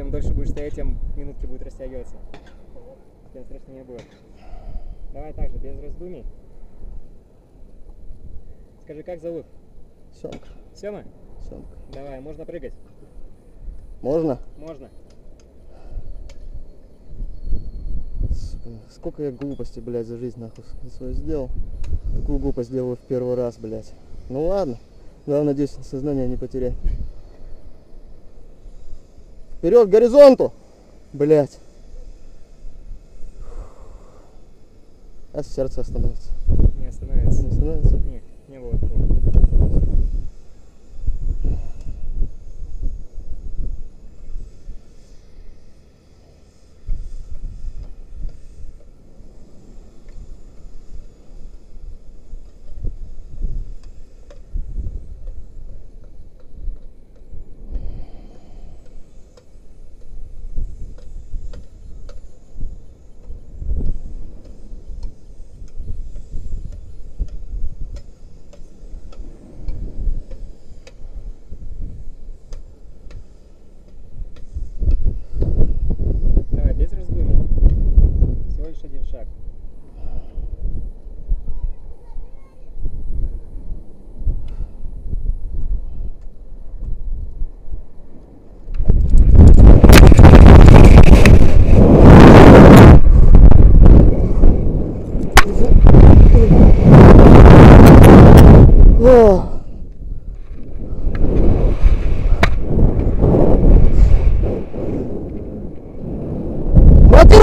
чем дольше будешь стоять, тем минутки будут растягиваться. Тем страшнее будет. Давай так же, без раздумий. Скажи, как зовут? Семка, Сема? Семка. Давай, можно прыгать? Можно? Можно. Сколько я глупостей, блядь, за жизнь нахуй за свою сделал. Такую глупость делаю в первый раз, блядь. Ну ладно. Главное, надеюсь, сознание не потерять. Вперед к горизонту! Блядь. А сердце остановится. Не остановится. Не остановится? Не, не было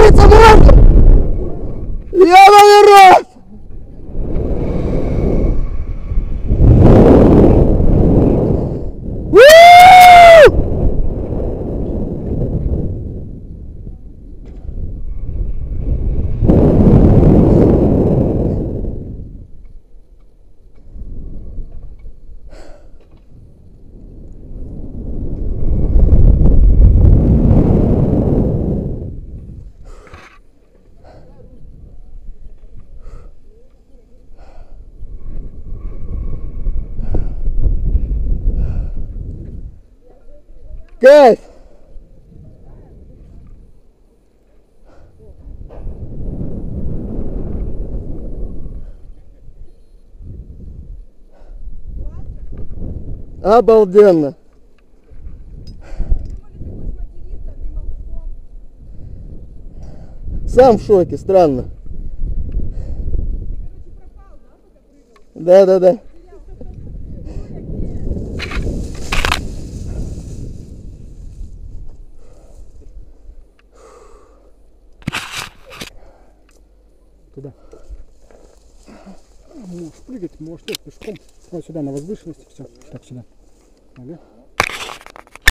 Материться можно! Я рот! Кайф! Обалденно! Сам в шоке, странно. Да, да, да. Туда. Можешь прыгать, можешь нет, пешком. Вот сюда, на возвышенности, все. Так, сюда. Ага.